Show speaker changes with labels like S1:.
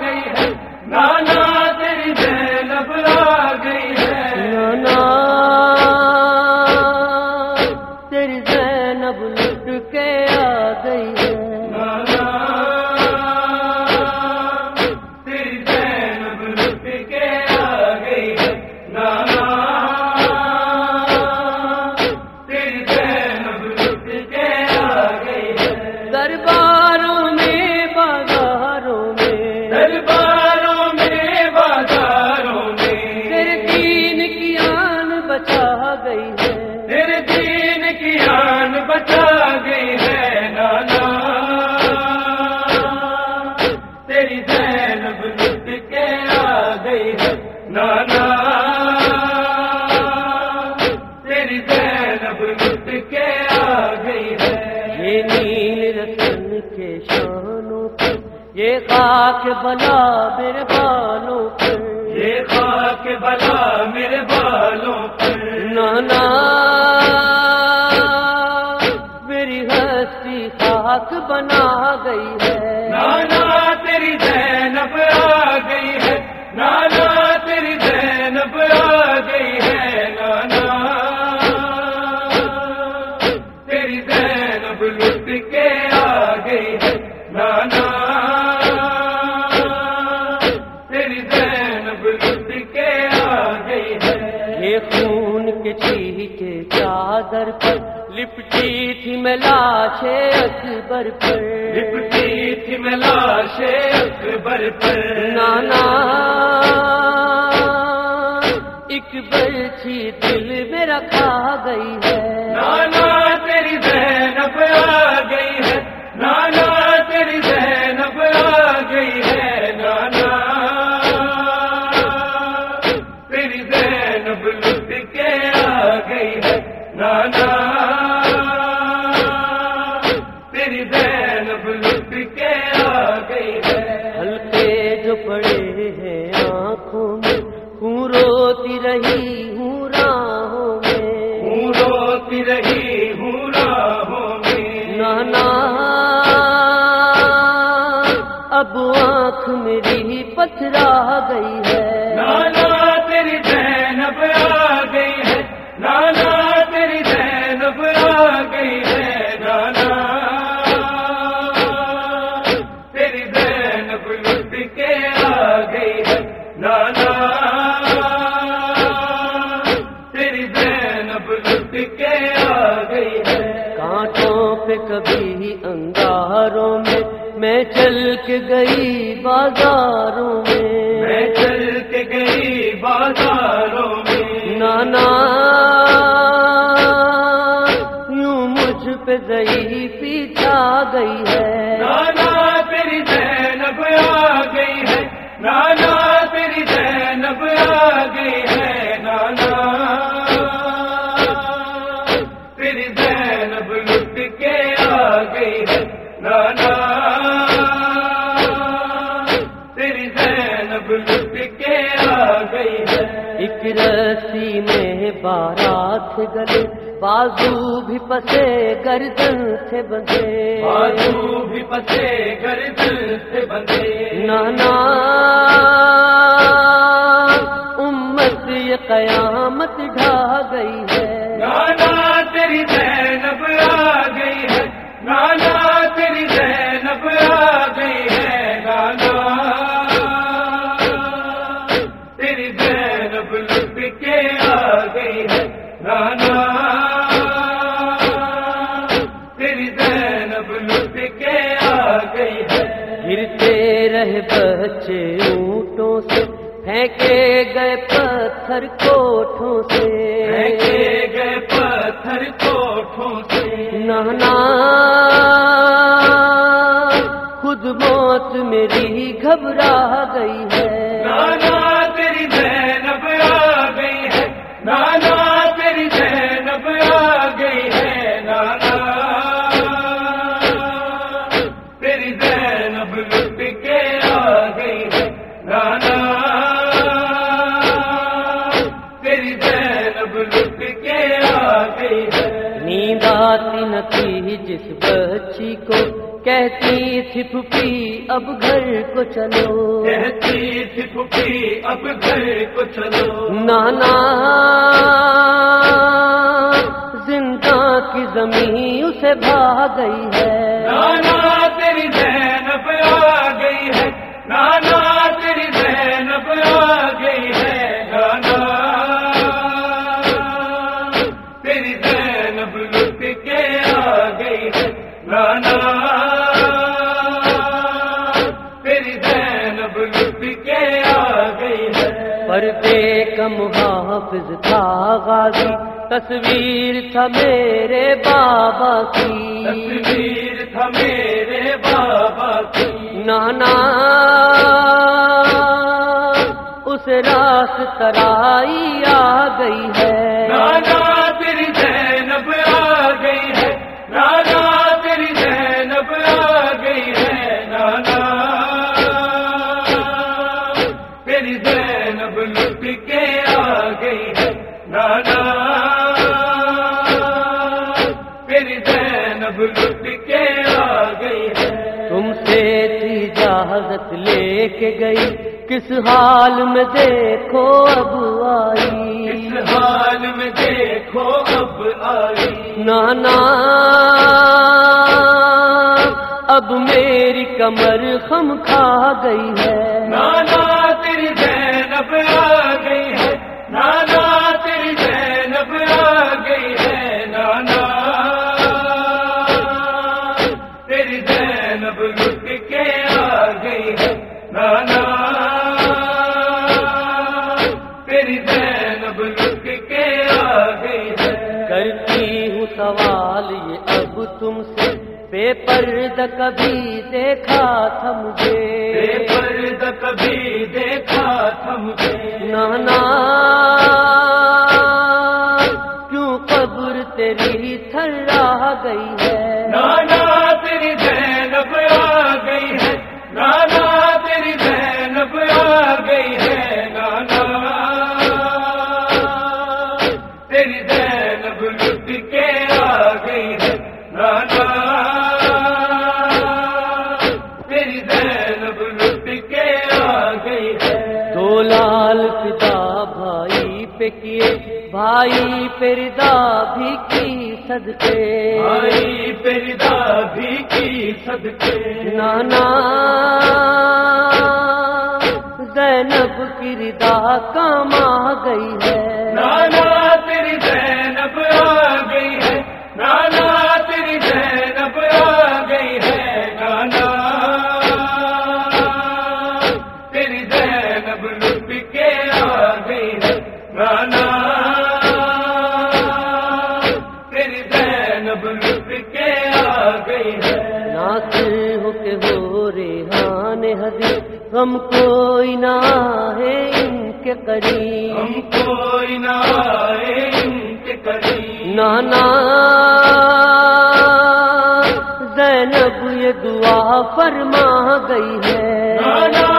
S1: گئی ہے۔ نانا
S2: بچا گئی ہے۔
S1: تیرے دین کی آن بچا گئی ہے نانا۔ تیری زینب لٹ کے آ گئی ہے نانا۔ تیری زینب لٹ کے آ گئی ہے۔
S2: یہ نیل رتن کے شانوں پر یہ خاک بلا میرے بالوں پر۔
S1: یہ خاک بلا
S2: ہستی خاک بنا گئی ہے۔
S1: نانا تیری زینب آ گئی ہے۔ نانا تیری زینب آ گئی ہے۔ نانا تیری زینب لٹ کے آ گئی ہے۔ نانا تیری زینب لٹ کے آ گئی ہے۔
S2: یہ خون کے چادر پر لپٹی تھی میں لاش اکبر پر۔
S1: لپٹی تھی میں لاش اکبر پر۔
S2: نانا ایک برچھی دل میں رکھا گئی ہے۔
S1: نانا تیری زینب آ گئی ہے۔ نانا تیری زینب آ گئی ہے۔ نانا تیری زینب لٹ کے آ گئی ہے۔ نانا
S2: رہی ہوں راہوں میں۔ نانا اب آنکھ میری پتھرا گئی ہے۔
S1: نانا تیری زینب آ گئی ہے۔ نانا تیری زینب آ گئی ہے۔
S2: کبھی انگاروں میں میں چل کے گئی بازاروں
S1: میں۔
S2: میں
S1: چل کے گئی بازاروں میں۔
S2: نانا یوں مجھ پہ گئی پیچھا گئی ہے۔
S1: نانا تیری زینب آ گئی ہے۔ نانا لٹ کے آ گئی ہے
S2: ایک رسی میں بارات گلے بازو بھی پسے گردن سے بندھے
S1: بازو بھی پسے گردن سے بندے۔
S2: نانا امت یہ قیامت ڈھا گئی ہے۔
S1: نانا تیری زینب آ گئی ہے۔ نانا
S2: گرتے رہے بچے اونٹوں سے پھینکے گئے پتھر کوٹھوں سے۔
S1: پھینکے گئے پتھر کوٹھوں سے۔
S2: نانا خود موت میری گھبرا گئی ہے۔
S1: نانا زینب لٹ کے آ گئی ہے نانا تیری زینب لٹ کے آ گئی ہے۔
S2: نیند آتی نہ تھی جس بچی کو۔ کہتی تھی پھپھی اب گھر کو چلو۔
S1: کہتی تھی پھپھی اب گھر کو چلو۔
S2: نانا زندہ کی زمین اسے بھا گئی ہے۔
S1: نانا تیری زینب
S2: محافظ تھا غازی تصویر تھا میرے بابا کی۔
S1: تصویر تھا میرے بابا کی۔
S2: نانا اس راس ترائی آ گئی ہے۔
S1: نانا تیری لٹ کے آ گئی ہے۔
S2: تم سے اجازت لے کے گئی کس حال میں دیکھو اب آئی؟
S1: اس حال میں دیکھو اب آئی؟
S2: نانا اب میری کمر خم کھا گئی ہے۔
S1: نانا تیری زینب آ گئی ہے۔ نانا تیری زینب لٹ کے آ گئی ہے۔
S2: کرتی ہوں سوال یہ اب تم سے۔ بے پرد کبھی دیکھا تھا
S1: بے
S2: مجھے
S1: پرد کبھی دیکھا تھا مجھے۔
S2: نانا کیوں قبر تیری تھرا گئی ہے؟
S1: تیری زینب لٹ کے آ گئی ہے۔ نانا تیری زینب لٹ کے آ گئی ہے۔
S2: دو لال پتا بھائی پہ کیے بھائی پردا بھی کی صدقے۔
S1: بھائی پیدا بھی کی صدقے۔
S2: نانا زینب کی ردا کام آ گئی ہے۔
S1: نانا
S2: ریحان حدیث غم کوئی نہ ہے ان کے قریب۔
S1: کوئی نہ آئے ان کے قریب۔
S2: نانا زینب یہ دعا فرما گئی ہے۔
S1: نانا